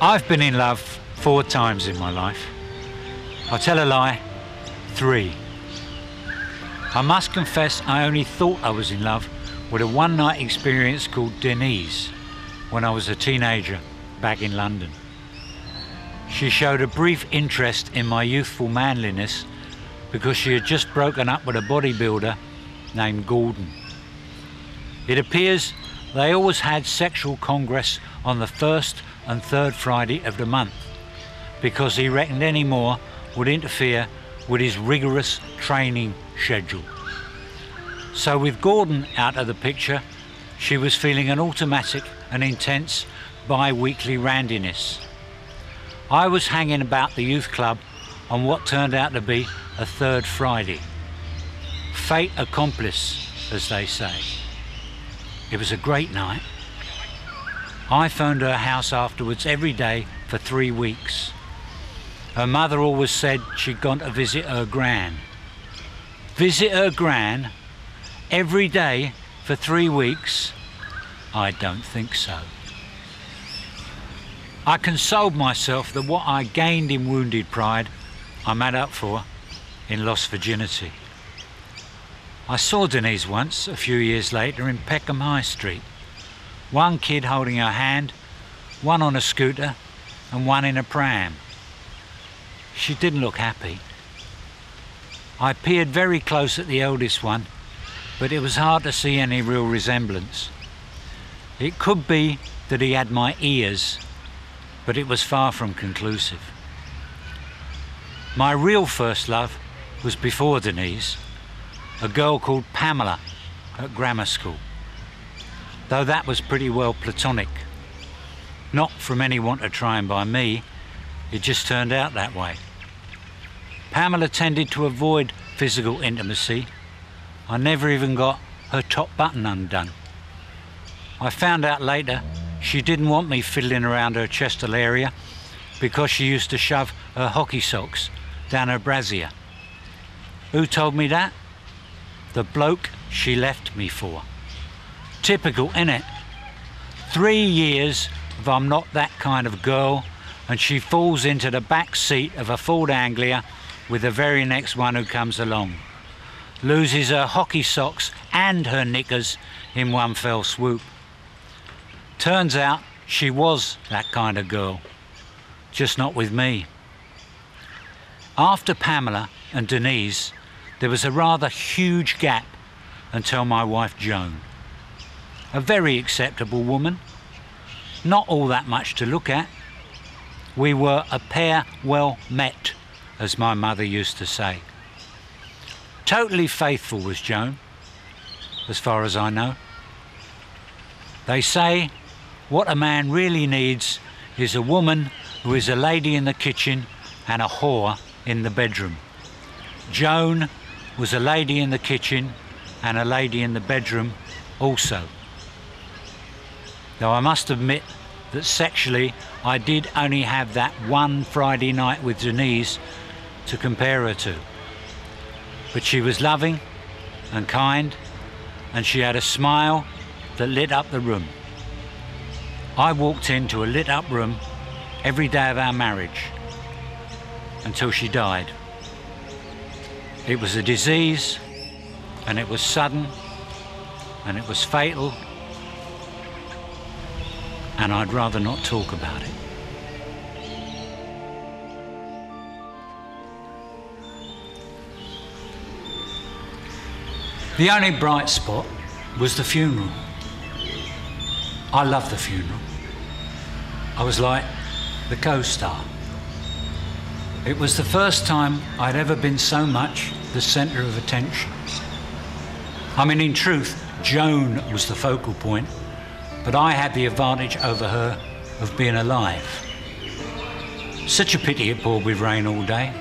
I've been in love four times in my life. I'll tell a lie, three. I must confess I only thought I was in love with a one night experience called Denise when I was a teenager back in London. She showed a brief interest in my youthful manliness because she had just broken up with a bodybuilder named Gordon. It appears they always had sexual congress on the first and third Friday of the month because he reckoned any more would interfere with his rigorous training schedule. So, with Gordon out of the picture, she was feeling an automatic and intense bi weekly randiness. I was hanging about the youth club on what turned out to be a third Friday. Fate accomplice, as they say. It was a great night. I phoned her house afterwards every day for three weeks. Her mother always said she'd gone to visit her gran. Visit her gran every day for three weeks? I don't think so. I consoled myself that what I gained in wounded pride, I made up for in lost virginity. I saw Denise once, a few years later, in Peckham High Street. One kid holding her hand, one on a scooter, and one in a pram. She didn't look happy. I peered very close at the eldest one, but it was hard to see any real resemblance. It could be that he had my ears, but it was far from conclusive. My real first love was before Denise, a girl called Pamela at grammar school, though that was pretty well platonic. Not from any want of trying by me, it just turned out that way. Pamela tended to avoid physical intimacy. I never even got her top button undone. I found out later she didn't want me fiddling around her chestal area because she used to shove her hockey socks down her brassiere. Who told me that? The bloke she left me for. Typical, innit? Three years of I'm not that kind of girl, and she falls into the back seat of a Ford Anglia with the very next one who comes along. Loses her hockey socks and her knickers in one fell swoop. Turns out she was that kind of girl, just not with me. After Pamela and Denise, there was a rather huge gap until my wife Joan. A very acceptable woman, not all that much to look at. We were a pair well met, as my mother used to say. Totally faithful was Joan, as far as I know. They say what a man really needs is a woman who is a lady in the kitchen and a whore in the bedroom. Joan was a lady in the kitchen and a lady in the bedroom also. Though I must admit that sexually I did only have that one Friday night with Denise to compare her to. But she was loving and kind, and she had a smile that lit up the room. I walked into a lit up room every day of our marriage until she died. It was a disease, and it was sudden, and it was fatal, and I'd rather not talk about it. The only bright spot was the funeral. I loved the funeral. I was like the co star. It was the first time I'd ever been so much the centre of attention. I mean, in truth, Joan was the focal point, but I had the advantage over her of being alive. Such a pity it poured with rain all day.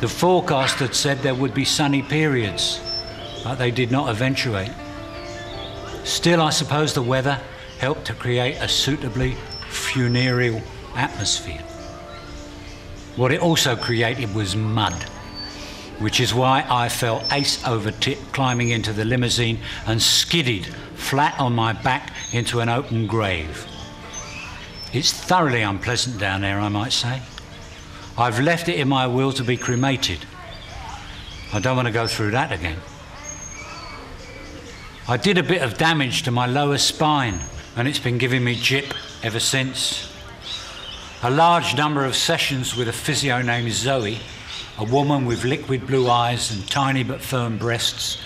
The forecast had said there would be sunny periods, but they did not eventuate. Still, I suppose the weather helped to create a suitably funereal atmosphere. What it also created was mud, which is why I fell ace over tip climbing into the limousine and skidded flat on my back into an open grave. It's thoroughly unpleasant down there, I might say. I've left it in my will to be cremated. I don't want to go through that again. I did a bit of damage to my lower spine, and it's been giving me jip ever since. A large number of sessions with a physio named Zoe, a woman with liquid blue eyes and tiny but firm breasts,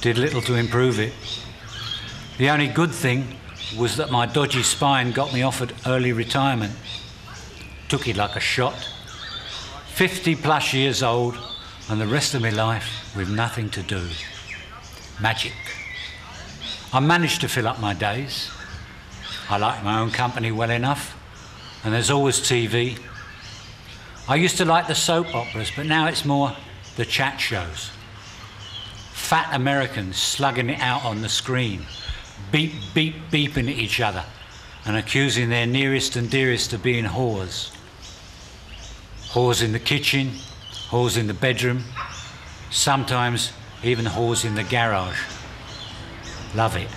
did little to improve it. The only good thing was that my dodgy spine got me offered early retirement. Took it like a shot. 50 plus years old, and the rest of my life with nothing to do. Magic. I managed to fill up my days. I like my own company well enough, and there's always TV. I used to like the soap operas, but now it's more the chat shows. Fat Americans slugging it out on the screen, beep, beep, beeping at each other, and accusing their nearest and dearest of being whores. Whores in the kitchen, whores in the bedroom, sometimes even whores in the garage. Love it.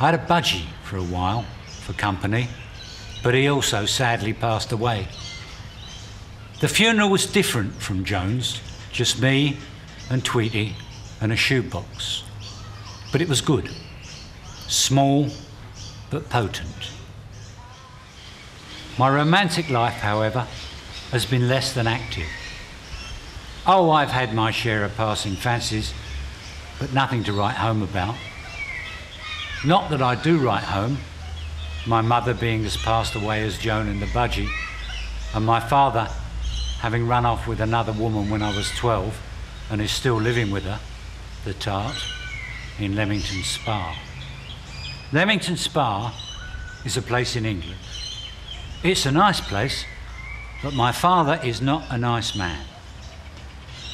I had a budgie for a while for company, but he also sadly passed away. The funeral was different from Joan's, just me and Tweety and a shoebox. But it was good. Small, but potent. My romantic life, however, has been less than active. Oh, I've had my share of passing fancies, but nothing to write home about. Not that I do write home, my mother being as passed away as Joan and the Budgie, and my father having run off with another woman when I was 12 and is still living with her, the tart, in Leamington Spa. Leamington Spa is a place in England. It's a nice place, but my father is not a nice man.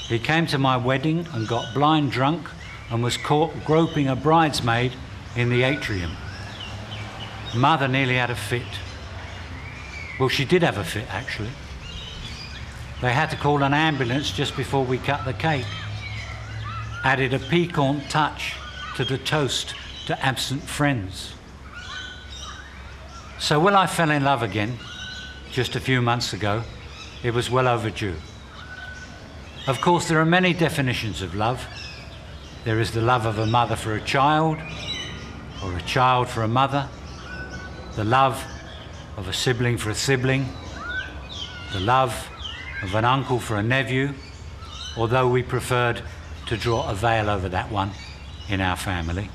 He came to my wedding and got blind drunk and was caught groping a bridesmaid in the atrium. Mother nearly had a fit. Well, she did have a fit, actually. They had to call an ambulance just before we cut the cake. Added a piquant touch to the toast to absent friends. So when I fell in love again, just a few months ago, it was well overdue. Of course, there are many definitions of love. There is the love of a mother for a child, or a child for a mother, the love of a sibling for a sibling, the love of an uncle for a nephew, although we preferred to draw a veil over that one in our family.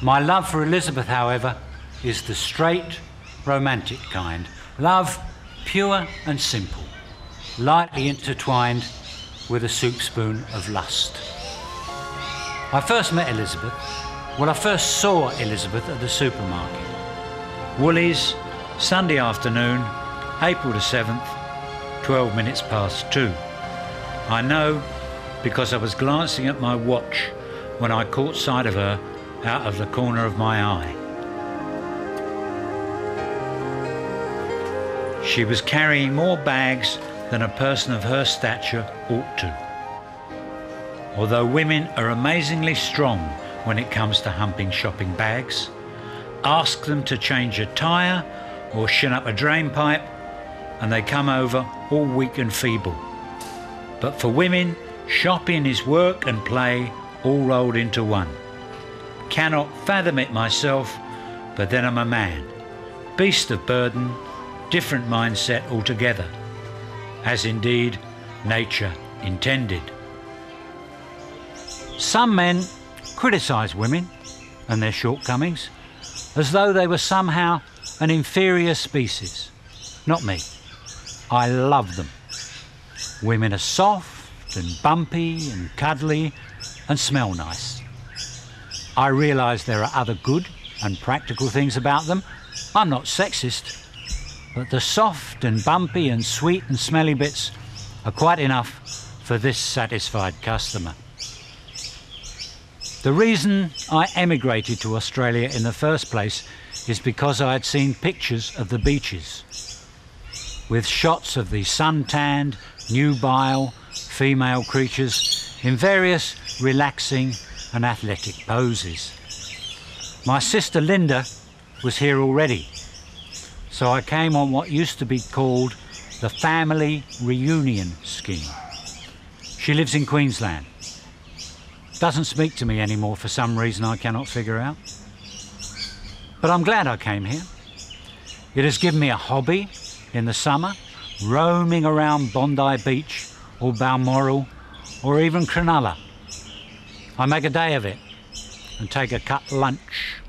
My love for Elizabeth, however, is the straight, romantic kind. Love pure and simple lightly intertwined with a soup spoon of lust. I first met Elizabeth, well, I first saw Elizabeth at the supermarket. Woolies, Sunday afternoon, April the 7th, 12 minutes past two. I know because I was glancing at my watch when I caught sight of her out of the corner of my eye. She was carrying more bags than a person of her stature ought to. Although women are amazingly strong when it comes to humping shopping bags, ask them to change a tyre or shin up a drain pipe, and they come over all weak and feeble. But for women, shopping is work and play all rolled into one. Cannot fathom it myself, but then I'm a man. Beast of burden, different mindset altogether as indeed nature intended. Some men criticise women and their shortcomings as though they were somehow an inferior species. Not me. I love them. Women are soft and bumpy and cuddly and smell nice. I realise there are other good and practical things about them. I'm not sexist. But the soft and bumpy and sweet and smelly bits are quite enough for this satisfied customer. The reason I emigrated to Australia in the first place is because I had seen pictures of the beaches with shots of the sun-tanned, nubile female creatures in various relaxing and athletic poses. My sister Linda was here already. So I came on what used to be called the Family Reunion Scheme. She lives in Queensland. Doesn't speak to me anymore for some reason I cannot figure out. But I'm glad I came here. It has given me a hobby in the summer, roaming around Bondi Beach or Balmoral or even Cronulla. I make a day of it and take a cut lunch.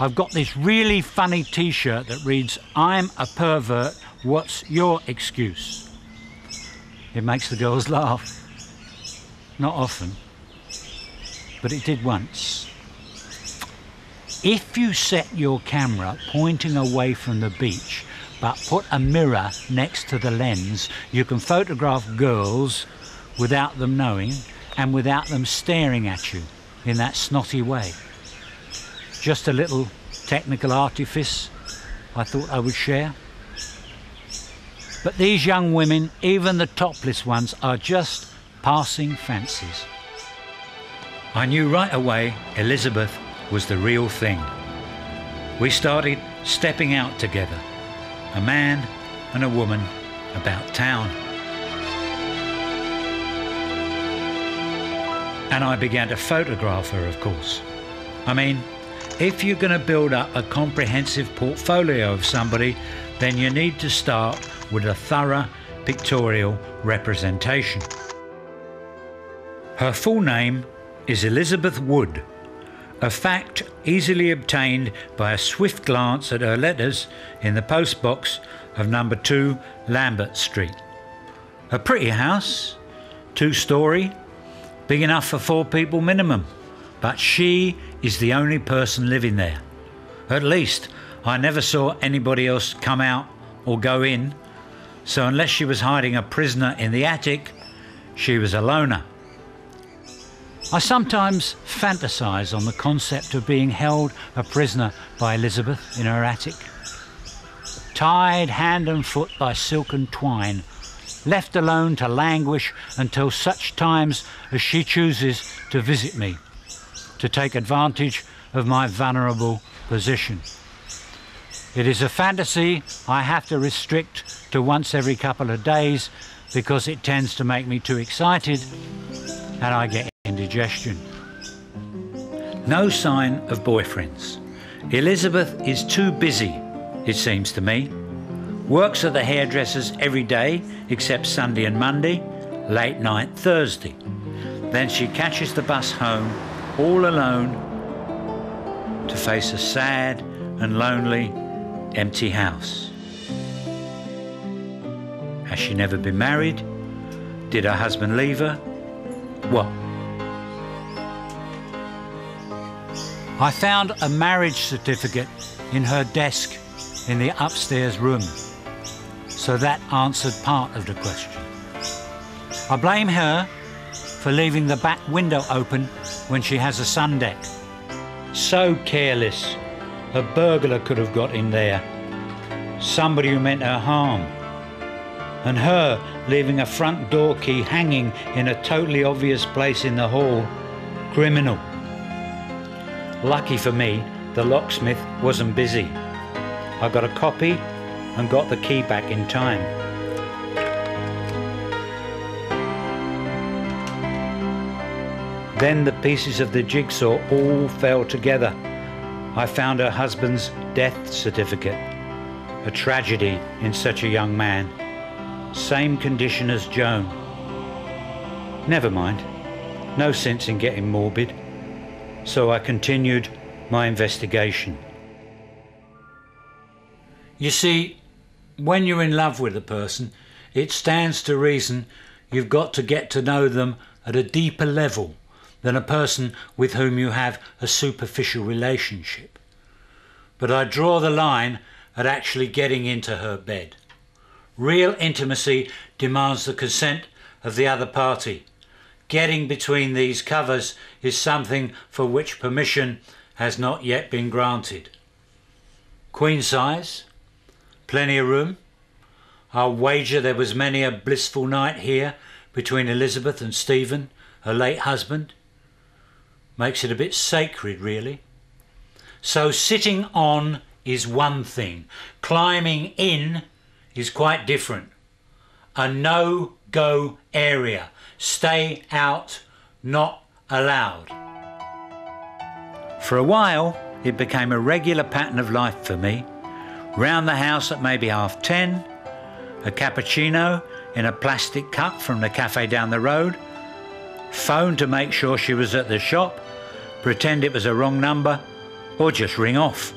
I've got this really funny t-shirt that reads, I'm a pervert, what's your excuse? It makes the girls laugh. Not often, but it did once. If you set your camera pointing away from the beach, but put a mirror next to the lens, you can photograph girls without them knowing and without them staring at you in that snotty way. Just a little technical artifice I thought I would share. But these young women, even the topless ones, are just passing fancies. I knew right away Elizabeth was the real thing. We started stepping out together, a man and a woman about town. And I began to photograph her, of course. I mean, if you're going to build up a comprehensive portfolio of somebody, then you need to start with a thorough pictorial representation. Her full name is Elizabeth Wood, a fact easily obtained by a swift glance at her letters in the postbox of number 2 Lambert Street. A pretty house, two story, big enough for four people minimum, but she is the only person living there. At least I never saw anybody else come out or go in, so unless she was hiding a prisoner in the attic, she was a loner. I sometimes fantasize on the concept of being held a prisoner by Elizabeth in her attic. Tied hand and foot by silken twine, left alone to languish until such times as she chooses to visit me, to take advantage of my vulnerable position. It is a fantasy I have to restrict to once every couple of days because it tends to make me too excited and I get indigestion. No sign of boyfriends. Elizabeth is too busy, it seems to me. Works at the hairdresser's every day except Sunday and Monday, late night Thursday. Then she catches the bus home all alone to face a sad and lonely empty house. Has she never been married? Did her husband leave her? What? I found a marriage certificate in her desk in the upstairs room, so that answered part of the question. I blame her for leaving the back window open when she has a sun deck. So careless, a burglar could have got in there. Somebody who meant her harm. And her leaving a front door key hanging in a totally obvious place in the hall. Criminal. Lucky for me, the locksmith wasn't busy. I got a copy and got the key back in time. Then the pieces of the jigsaw all fell together. I found her husband's death certificate. A tragedy in such a young man. Same condition as Joan. Never mind. No sense in getting morbid so I continued my investigation. You see, when you're in love with a person, it stands to reason you've got to get to know them at a deeper level than a person with whom you have a superficial relationship. But I draw the line at actually getting into her bed. Real intimacy demands the consent of the other party Getting between these covers is something for which permission has not yet been granted. Queen size, plenty of room. I'll wager there was many a blissful night here between Elizabeth and Stephen, her late husband. Makes it a bit sacred, really. So sitting on is one thing, climbing in is quite different. A no go area. Stay out, not allowed. For a while, it became a regular pattern of life for me. Round the house at maybe half ten, a cappuccino in a plastic cup from the cafe down the road, phone to make sure she was at the shop, pretend it was a wrong number, or just ring off.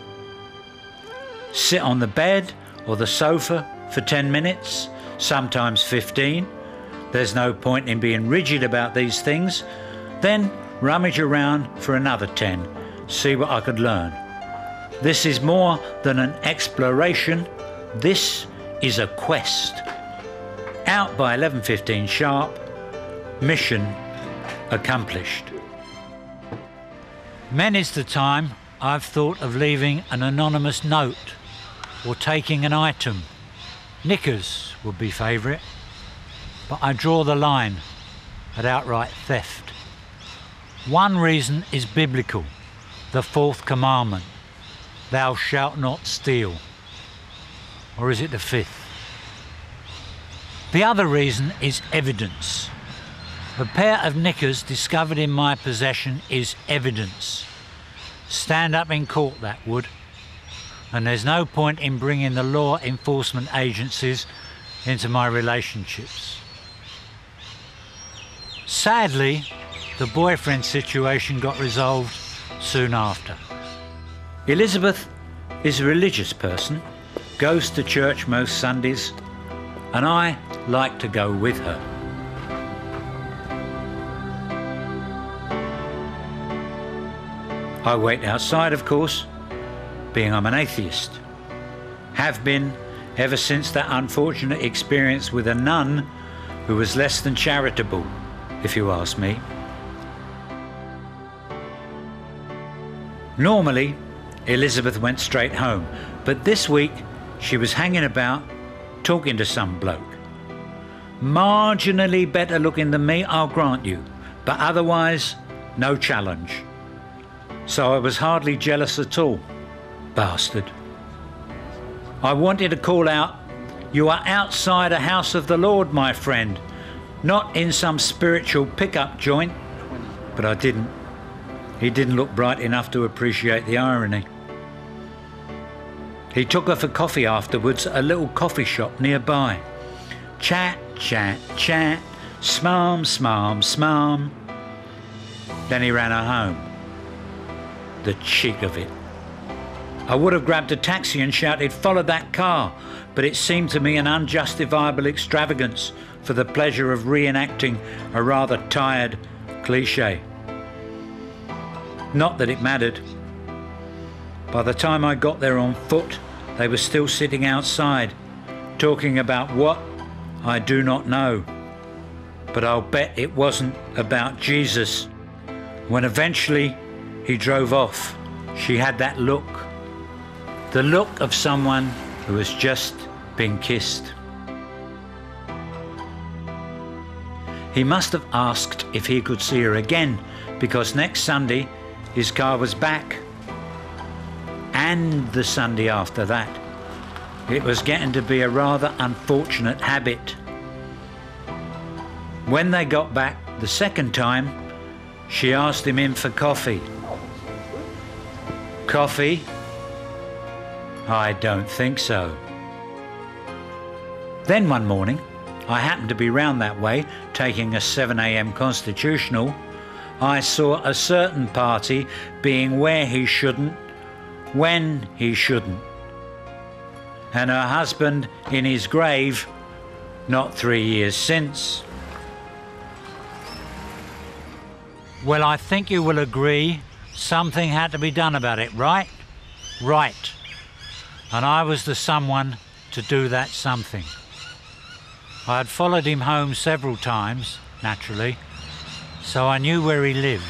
Sit on the bed or the sofa for 10 minutes, sometimes 15. There's no point in being rigid about these things. Then rummage around for another 10, see what I could learn. This is more than an exploration, this is a quest. Out by 11:15 sharp, mission accomplished. Many's the time I've thought of leaving an anonymous note or taking an item. Knickers would be favourite, but I draw the line at outright theft. One reason is biblical, the fourth commandment, thou shalt not steal. Or is it the fifth? The other reason is evidence. A pair of knickers discovered in my possession is evidence. Stand up in court, that would. And there's no point in bringing the law enforcement agencies into my relationships. Sadly, the boyfriend situation got resolved soon after. Elizabeth is a religious person, goes to church most Sundays, and I like to go with her. I wait outside, of course, being I'm an atheist. Have been ever since that unfortunate experience with a nun who was less than charitable, if you ask me. Normally, Elizabeth went straight home, but this week she was hanging about talking to some bloke. Marginally better looking than me, I'll grant you, but otherwise, no challenge. So I was hardly jealous at all. Bastard. I wanted to call out, You are outside a house of the Lord, my friend, not in some spiritual pickup joint. But I didn't. He didn't look bright enough to appreciate the irony. He took her for coffee afterwards at a little coffee shop nearby. Chat, chat, chat, smarm, smarm, smarm. Then he ran her home. The cheek of it. I would have grabbed a taxi and shouted, Follow that car, but it seemed to me an unjustifiable extravagance for the pleasure of reenacting a rather tired cliche. Not that it mattered. By the time I got there on foot, they were still sitting outside, talking about what I do not know. But I'll bet it wasn't about Jesus. When eventually he drove off, she had that look the look of someone who has just been kissed. He must have asked if he could see her again because next Sunday his car was back. And the Sunday after that. It was getting to be a rather unfortunate habit. When they got back the second time, she asked him in for coffee. Coffee? I don't think so. Then one morning, I happened to be round that way taking a 7am constitutional. I saw a certain party being where he shouldn't, when he shouldn't. And her husband in his grave not three years since. Well, I think you will agree something had to be done about it, right? Right and I was the someone to do that something. I had followed him home several times, naturally, so I knew where he lived.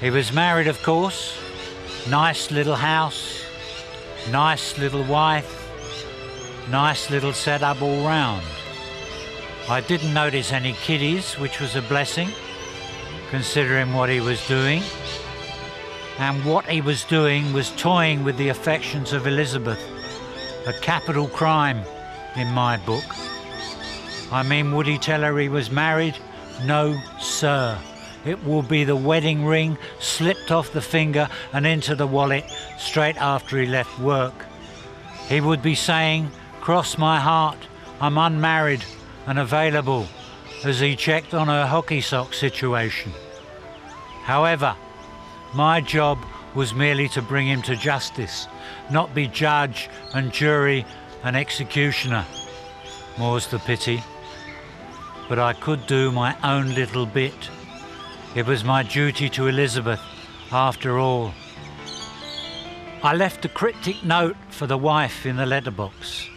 He was married, of course, nice little house, nice little wife, nice little setup all round. I didn't notice any kiddies, which was a blessing, considering what he was doing. and what he was doing was toying with the affections of Elizabeth. A capital crime in my book. I mean, would he tell her he was married? No, sir. It will be the wedding ring slipped off the finger and into the wallet straight after he left work. He would be saying, Cross my heart, I'm unmarried and available, as he checked on her hockey sock situation. However, my job was merely to bring him to justice, not be judge and jury and executioner. More's the pity. But I could do my own little bit. It was my duty to Elizabeth, after all. I left a cryptic note for the wife in the letterbox.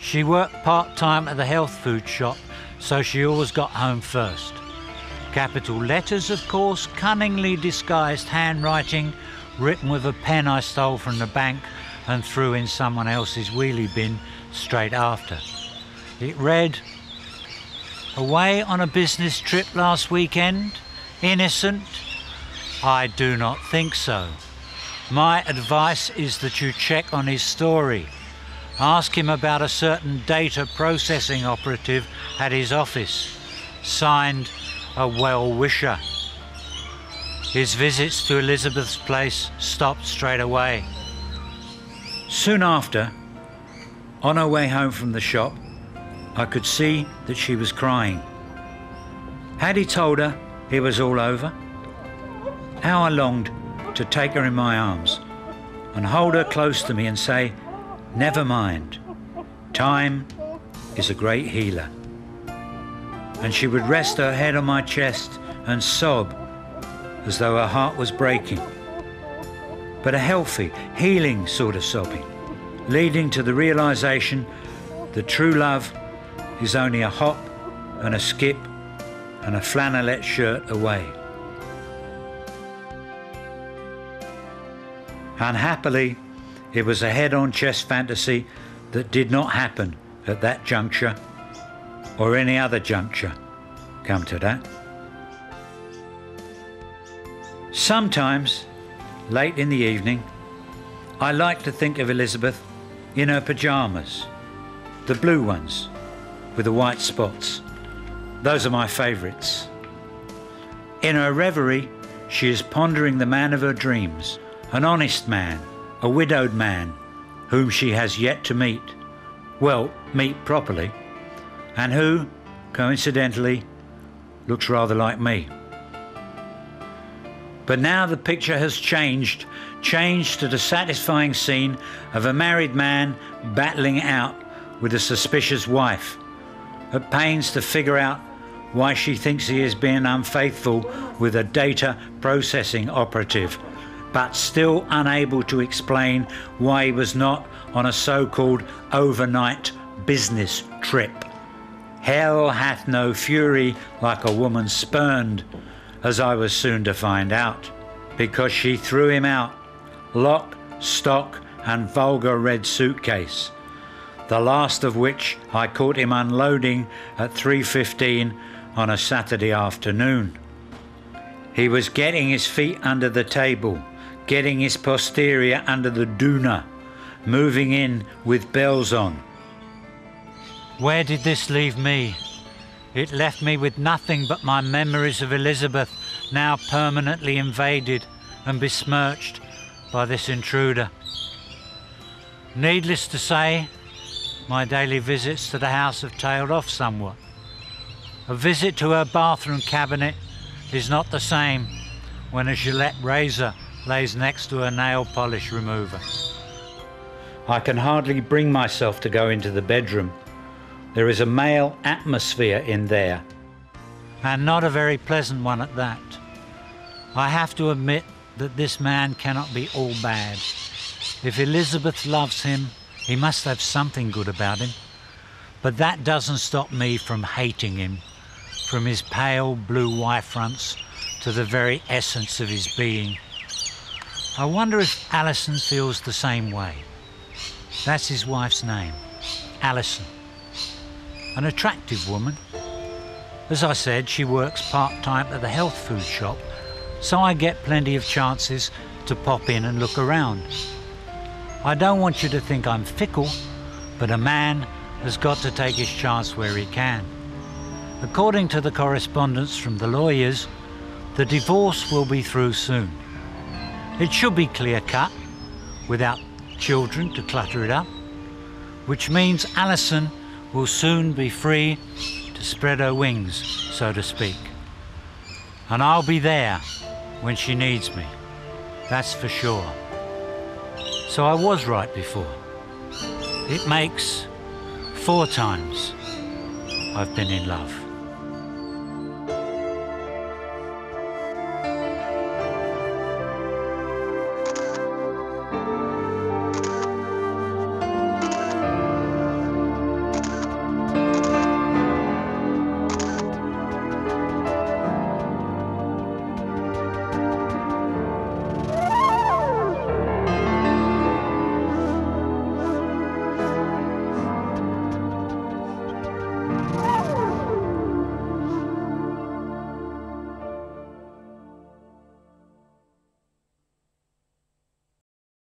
She worked part time at the health food shop, so she always got home first. Capital letters, of course, cunningly disguised handwriting, written with a pen I stole from the bank and threw in someone else's wheelie bin straight after. It read, Away on a business trip last weekend? Innocent? I do not think so. My advice is that you check on his story. Ask him about a certain data processing operative at his office. Signed, a well wisher. His visits to Elizabeth's place stopped straight away. Soon after, on her way home from the shop, I could see that she was crying. Had he told her it was all over? How I longed to take her in my arms and hold her close to me and say, Never mind, time is a great healer. And she would rest her head on my chest and sob as though her heart was breaking. But a healthy, healing sort of sobbing, leading to the realization that true love is only a hop and a skip and a flannelette shirt away. Unhappily, it was a head on chess fantasy that did not happen at that juncture or any other juncture. Come to that. Sometimes, late in the evening, I like to think of Elizabeth in her pyjamas, the blue ones with the white spots. Those are my favourites. In her reverie, she is pondering the man of her dreams, an honest man, a widowed man, whom she has yet to meet. Well, meet properly, and who, coincidentally, looks rather like me. But now the picture has changed, changed to the satisfying scene of a married man battling out with a suspicious wife, at pains to figure out why she thinks he is being unfaithful with a data processing operative, but still unable to explain why he was not on a so called overnight business trip. Hell hath no fury like a woman spurned, as I was soon to find out, because she threw him out, lock, stock, and vulgar red suitcase, the last of which I caught him unloading at 3.15 on a Saturday afternoon. He was getting his feet under the table, getting his posterior under the doona, moving in with bells on. Where did this leave me? It left me with nothing but my memories of Elizabeth, now permanently invaded and besmirched by this intruder. Needless to say, my daily visits to the house have tailed off somewhat. A visit to her bathroom cabinet is not the same when a Gillette razor lays next to a nail polish remover. I can hardly bring myself to go into the bedroom there is a male atmosphere in there, and not a very pleasant one at that. I have to admit that this man cannot be all bad. If Elizabeth loves him, he must have something good about him. But that doesn't stop me from hating him, from his pale blue white fronts to the very essence of his being. I wonder if Alison feels the same way. That's his wife's name, Alison an attractive woman. As I said, she works part time at the health food shop, so I get plenty of chances to pop in and look around. I don't want you to think I'm fickle, but a man has got to take his chance where he can. According to the correspondence from the lawyers, the divorce will be through soon. It should be clear cut, without children to clutter it up, which means Alison will soon be free to spread her wings, so to speak. And I'll be there when she needs me, that's for sure. So I was right before. It makes four times I've been in love.